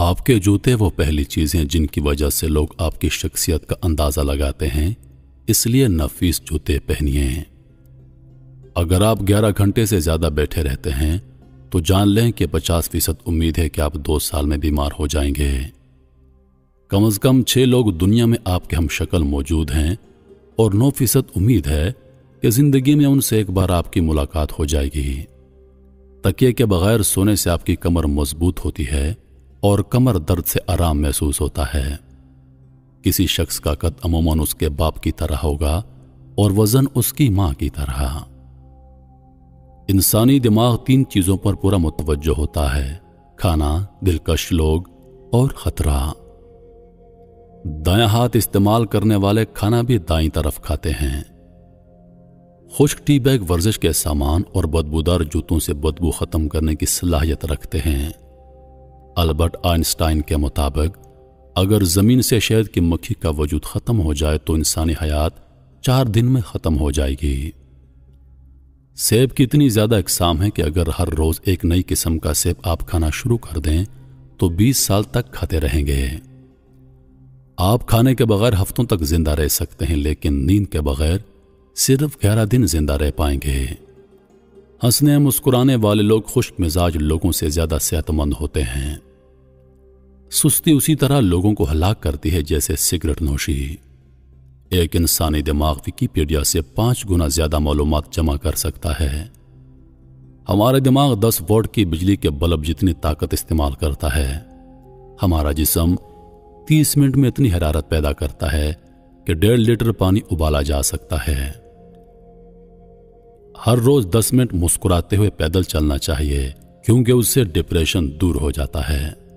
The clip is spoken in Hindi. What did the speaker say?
आपके जूते वो पहली चीज़ें जिनकी वजह से लोग आपकी शख्सियत का अंदाज़ा लगाते हैं, इसलिए नफीस जूते पहनिए अगर आप 11 घंटे से ज़्यादा बैठे रहते हैं तो जान लें कि 50 फ़ीसद उम्मीद है कि आप दो साल में बीमार हो जाएँगे। कम अज कम छः लोग दुनिया में आपके हम शक्ल मौजूद हैं, और नौ फ़ीसद उम्मीद है कि ज़िंदगी में उनसे एक बार आपकी मुलाकात हो जाएगी। तकिए के बगैर सोने से आपकी कमर मज़बूत होती है और कमर दर्द से आराम महसूस होता है। किसी शख्स का कद अमूमन उसके बाप की तरह होगा और वज़न उसकी माँ की तरह। इंसानी दिमाग तीन चीज़ों पर पूरा मुतवजो होता है, खाना, दिलकश लोग और खतरा। दाया हाथ इस्तेमाल करने वाले खाना भी दाई तरफ़ खाते हैं। खुश्क टी बैग वर्जिश के सामान और बदबूदार जूतों से बदबू खत्म करने की सलाहियत रखते हैं। अल्बर्ट आइंस्टाइन के मुताबिक, अगर ज़मीन से शहद की मक्खी का वजूद खत्म हो जाए तो इंसानी हयात चार दिन में खत्म हो जाएगी। सेब की इतनी ज़्यादा इकसाम है कि अगर हर रोज एक नई किस्म का सेब आप खाना शुरू कर दें तो 20 साल तक खाते रहेंगे। आप खाने के बगैर हफ्तों तक ज़िंदा रह सकते हैं, लेकिन नींद के बगैर सिर्फ़ ग्यारह दिन ज़िंदा रह पाएँगे। हंसने, मुस्कुराने वाले लोग खुश मिजाज लोगों से ज़्यादा सेहतमंद होते हैं। सुस्ती उसी तरह लोगों को हलाक करती है जैसे सिगरेट नोशी। एक इंसानी दिमाग विकीपीडिया से पाँच गुना ज़्यादा मालूम जमा कर सकता है। हमारा दिमाग दस वोट की बिजली के बल्ब जितनी ताकत इस्तेमाल करता है। हमारा जिसम तीस मिनट में इतनी हरारत पैदा करता है कि डेढ़ लीटर पानी उबाला जा सकता है। हर रोज दस मिनट मुस्कुराते हुए पैदल चलना चाहिए, क्योंकि उससे डिप्रेशन दूर हो जाता है।